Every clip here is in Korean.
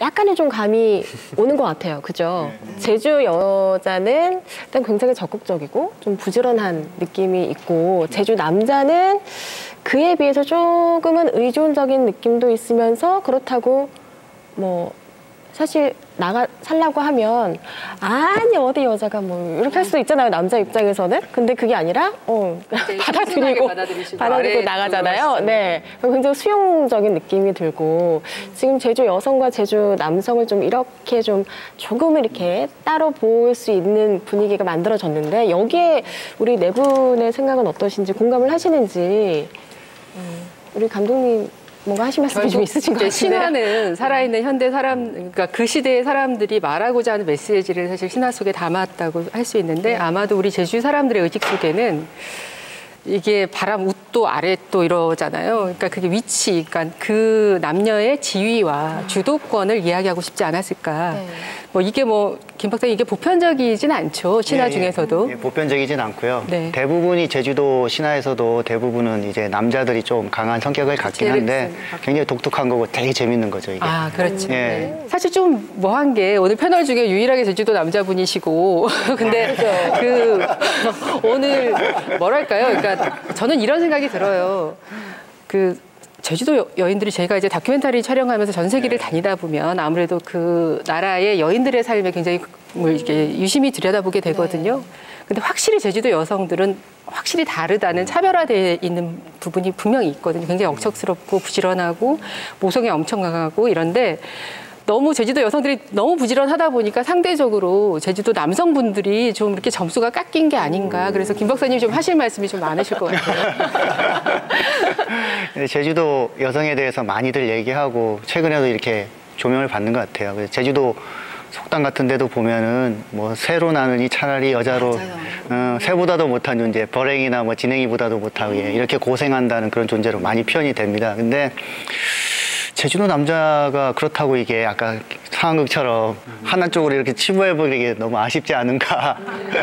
약간의 좀 감이 오는 것 같아요. 그죠? 제주 여자는 일단 굉장히 적극적이고 좀 부지런한 느낌이 있고 제주 남자는 그에 비해서 조금은 의존적인 느낌도 있으면서 그렇다고 뭐 사실 나가 살라고 하면 아니 어디 여자가 뭐 이렇게 할 수도 있잖아요 남자 입장에서는. 근데 그게 아니라 어 받아들이고 받아들이고. 아래에 나가잖아요. 들어가시잖아요. 네 굉장히 수용적인 느낌이 들고. 지금 제주 여성과 제주 남성을 좀 이렇게 좀 조금 이렇게 따로 볼 수 있는 분위기가 만들어졌는데 여기에 우리 네 분의 생각은 어떠신지 공감을 하시는지. 음, 우리 감독님 뭔가 말씀이 좀 있으신 것 이제 같은데 신화는 살아있는 현대 사람, 그러니까 그 시대의 사람들이 말하고자 하는 메시지를 사실 신화 속에 담았다고 할 수 있는데 아마도 우리 제주 사람들의 의식 속에는 이게 바람 웃도 아랫도 이러잖아요. 그러니까 그게 위치, 그러니까 그 남녀의 지위와 주도권을 이야기하고 싶지 않았을까. 네. 뭐 이게 뭐 김 박사님 이게 보편적이진 않죠. 신화 예, 예. 중에서도. 예, 보편적이진 않고요. 네. 대부분이 제주도 신화에서도 대부분은 이제 남자들이 좀 강한 성격을 갖긴 한데 제르슨. 굉장히 독특한 거고 되게 재밌는 거죠 이게. 아, 그렇죠. 예. 네. 사실 좀 뭐한 게 오늘 패널 중에 유일하게 제주도 남자분이시고 근데 그 오늘 뭐랄까요? 그러니까 저는 이런 생각이 들어요. 그 제주도 여- 여인들이 제가 이제 다큐멘터리 촬영하면서 전 세계를 다니다 보면 아무래도 그 나라의 여인들의 삶에 굉장히 뭐 이렇게 유심히 들여다보게 되거든요. 근데 확실히 제주도 여성들은 확실히 다르다는 차별화되어 있는 부분이 분명히 있거든요. 굉장히 억척스럽고 부지런하고 모성이 엄청 강하고 이런데 너무 제주도 여성들이 너무 부지런하다 보니까 상대적으로 제주도 남성분들이 좀 이렇게 점수가 깎인 게 아닌가. 그래서 김 박사님 좀 하실 말씀이 좀 많으실 것 같아요. 근데 제주도 여성에 대해서 많이들 얘기하고 최근에도 이렇게 조명을 받는 것 같아요. 그래서 제주도 속담 같은 데도 보면은 뭐 새로 나느니 차라리 여자로 어, 새보다도 못한 존재, 벌행이나 뭐 진행이보다도 못하게 이렇게 고생한다는 그런 존재로 많이 표현이 됩니다. 근데 제주도 남자가 그렇다고 이게 아까 상황극처럼 하나 쪽으로 이렇게 치부해버리기 너무 아쉽지 않은가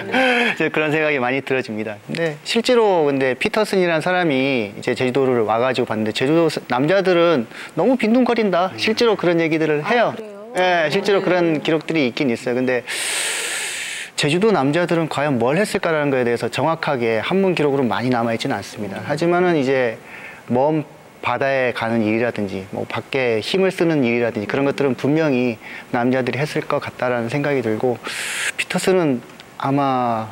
이제 그런 생각이 많이 들어집니다. 근데 실제로 근데 피터슨이라는 사람이 이제 제주도를 와가지고 봤는데 제주도 남자들은 너무 빈둥거린다. 실제로 그런 얘기들을 해요. 예, 실제로 그런 기록들이 있긴 있어요. 근데 제주도 남자들은 과연 뭘 했을까라는 거에 대해서 정확하게 한문 기록으로 많이 남아있지는 않습니다. 하지만은 이제 먼 바다에 가는 일이라든지 뭐 밖에 힘을 쓰는 일이라든지 그런 것들은 분명히 남자들이 했을 것 같다라는 생각이 들고 피터슨은 아마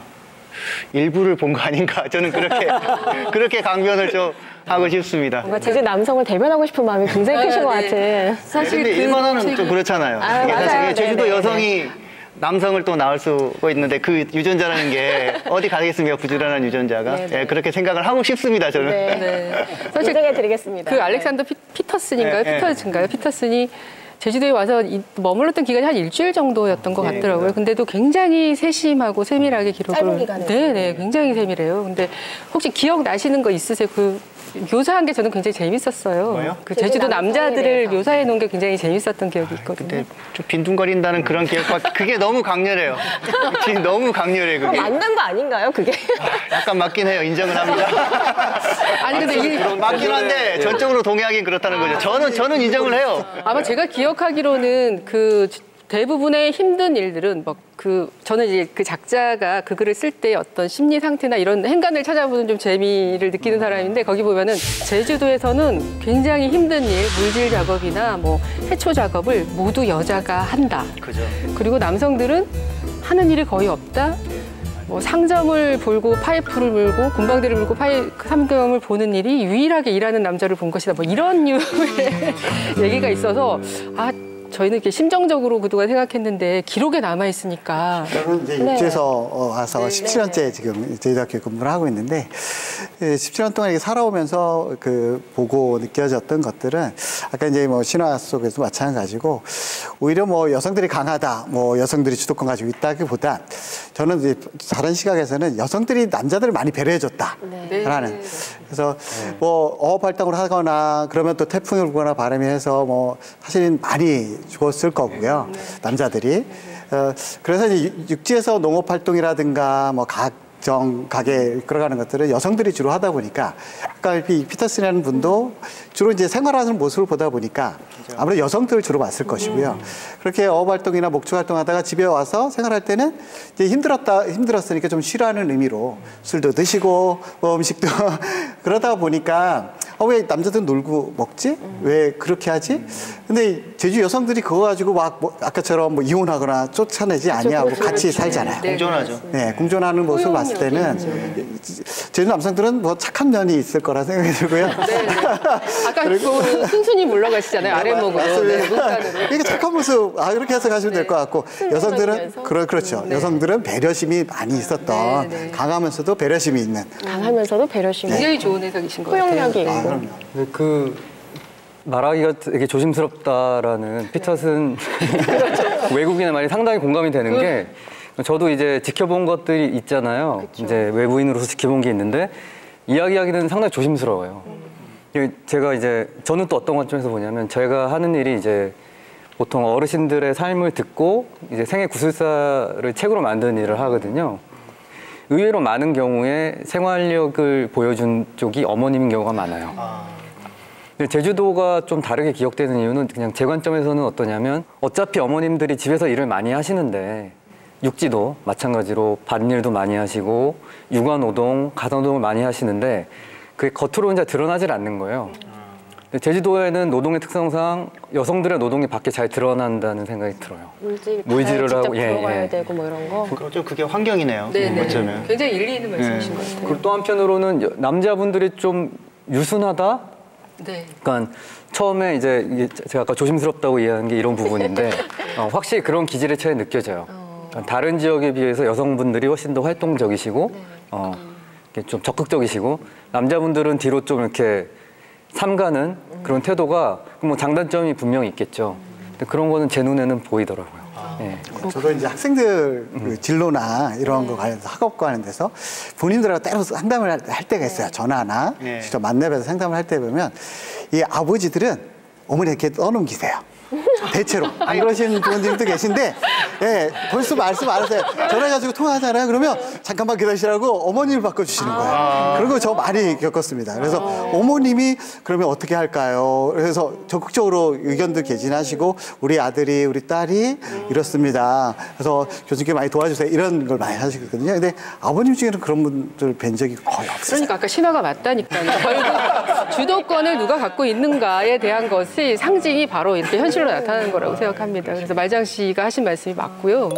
일부를 본 거 아닌가 저는 그렇게 그렇게 강변을 좀 하고 싶습니다. 뭔가 제주 남성을 대변하고 싶은 마음이 굉장히 크신 것 네. 같은 사실 근데 그 일반화는 책이- 좀 그렇잖아요. 아, 맞아요. 제주도 네네네. 여성이 남성을 또 낳을 수가 있는데 그 유전자라는 게 어디 가겠습니까? 부지런한 유전자가. 네네. 예, 그렇게 생각을 하고 싶습니다, 저는. 네. 네. 사실 인정해 드리겠습니다. 그 알렉산더 피, 피터슨인가요? 네, 네. 피터슨인가요? 피터슨이 제주도에 와서 이- 머물렀던 기간이 한 일주일 정도였던 것 네, 같더라고요. 그래요. 근데도 굉장히 세심하고 세밀하게 기록을. 짧은 기간에. 네, 네, 굉장히 세밀해요. 근데 혹시 기억 나시는 거 있으세요? 그 묘사한 게 저는 굉장히 재밌었어요. 뭐요? 그 제주 제주도 남자들을. 묘사해 놓은 게 굉장히 재밌었던 기억이 있거든요. 근데 좀 빈둥거린다는 그런 기억과 그게 너무 강렬해요. 지금 너무 강렬해, 그게. 맞는 거 아닌가요, 그게? 약간 맞긴 해요. 인정을 합니다. 아니 근데 이게 맞긴 한데 전적으로 동의하긴 그렇다는 거죠. 저는 저는 인정을 해요. 아마 제가 기억하기로는 그 대부분의 힘든 일들은 뭐 그 저는 이제 그 작자가 그 글을 쓸 때 어떤 심리 상태나 이런 행간을 찾아보는 좀 재미를 느끼는 사람인데 거기 보면은 제주도에서는 굉장히 힘든 일, 물질 작업이나 뭐 해초 작업을 모두 여자가 한다. 그죠. 그리고 남성들은 하는 일이 거의 없다. 뭐 상점을 볼고 파이프를 물고 군방대를 물고 파이 그 상점을 보는 일이 유일하게 일하는 남자를 본 것이다. 뭐 이런 류의 얘기가 있어서 아 저희는 이렇게 심정적으로 그동안 생각했는데 기록에 남아 있으니까 저는 이제 네. 육지에서 어, 와서 17년째 지금 저희대학교에 근무를 하고 있는데 예, 17년 동안 이렇게 살아오면서 그 보고 느껴졌던 것들은 아까 이제 뭐 신화 속에서 마찬가지고 오히려 뭐 여성들이 강하다, 뭐 여성들이 주도권 가지고 있다기보다 저는 이제 다른 시각에서는 여성들이 남자들을 많이 배려해줬다라는. 그래서 뭐 어업 활동을 하거나 그러면 또 태풍이 불거나 바람이 해서 뭐 사실은 많이 죽었을 거고요 남자들이. 어, 그래서 이제 육- 육지에서 농업 활동이라든가 뭐 각 정 가게 끌어가는 것들은 여성들이 주로 하다 보니까 아까 이 피터슨이라는 분도 주로 이제 생활하는 모습을 보다 보니까 아무래도 여성들을 주로 봤을 것이고요. 그렇게 어업 활동이나 목축 활동하다가 집에 와서 생활할 때는 이제 힘들었다 힘들었으니까 좀 쉬라는 의미로 술도 드시고 뭐 음식도 그러다 보니까 어, 왜 남자들은 놀고 먹지? 왜 그렇게 하지? 근데 제주 여성들이 그거 가지고 막 뭐 아까처럼 뭐 이혼하거나 쫓아내지 아니하고 같이. 살잖아요. 네. 공존하죠. 네, 공존하는 모습을 봤을 때는 제주 남성들은 뭐 착한 면이 있을 거라 생각이 들고요. 네, 네. 아까 그 순순히 물러가시잖아요. 아랫목으로. 네. 이게 착한 모습, 아, 이렇게 해서 가시면 될 것 같고, 여성들은. 그러, 그렇죠. 여성들은 배려심이 많이 있었던, 네, 네. 강하면서도 배려심이 있는. 강하면서도 배려심이 굉장히 좋은 해석이신 것 같아요. 포용력이 네. 아, 있고. 그럼요. 그 말하기가 되게 조심스럽다라는 피터슨 외국인의 말이 상당히 공감이 되는 게 저도 이제 지켜본 것들이 있잖아요. 이제 외부인으로서 지켜본 게 있는데 이야기하기는 상당히 조심스러워요. 이게 제가 이제 저는 또 어떤 관점에서 보냐면 제가 하는 일이 이제 보통 어르신들의 삶을 듣고 이제 생애 구술사를 책으로 만드는 일을 하거든요. 의외로 많은 경우에 생활력을 보여준 쪽이 어머님인 경우가 많아요. 근데 제주도가 좀 다르게 기억되는 이유는 그냥 제 관점에서는 어떠냐면 어차피 어머님들이 집에서 일을 많이 하시는데 육지도 마찬가지로 밭일도 많이 하시고 육아노동, 가사노동을 많이 하시는데 그게 겉으로 이제 드러나질 않는 거예요. 제주도에는 노동의 특성상 여성들의 노동이 밖에 잘 드러난다는 생각이 들어요. 물질 직접 하고, 예, 들어가야 예. 되고 뭐 이런 거. 그렇죠. 그게 환경이네요. 네, 네. 어쩌면. 굉장히 일리 있는 말씀이신 것 같아요. 그리고 또 한편으로는 여- 남자분들이 좀 유순하다? 네. 그러니까 처음에 이제 제가 아까 조심스럽다고 이해한 게 이런 부분인데 어, 확실히 그런 기질의 차이 느껴져요. 다른 지역에 비해서 여성분들이 훨씬 더 활동적이시고 어, 이렇게 좀 적극적이시고 남자분들은 뒤로 좀 이렇게 삼가는 그런 태도가 뭐 장단점이 분명히 있겠죠. 근데 그런 거는 제 눈에는 보이더라고요. 예. 저도 이제 학생들 그 진로나 이런 거 관련해서 학업 관련돼서 본인들하고 때로 상담을 할- 할 때가 있어요. 전화나 네. 직접 만나뵈서 상담을 할 때 보면 이 아버지들은 어머니 이렇게 떠넘기세요. 대체로 안 그러시는 분들도 계신데 예 벌써 말씀 안 하세요. 전화해가지고 통화하잖아요. 그러면 잠깐만 기다리시라고 어머님을 바꿔주시는 거예요. 그런 거 저 많이 겪었습니다. 그래서 어머님이 그러면 어떻게 할까요? 그래서 적극적으로 의견도 개진하시고 우리 아들이 우리 딸이 이렇습니다. 그래서 교수님께 많이 도와주세요. 이런 걸 많이 하시거든요. 근데 아버님 중에는 그런 분들 뵌 적이 거의 없어요. 그러니까 아까 신화가 맞다니까요. 결국 주도권을 누가 갖고 있는가에 대한 것이 상징이 바로 이렇게 현실로 나타나는 거라고 생각합니다. 그래서 말장 씨가 하신 말씀이 맞고요.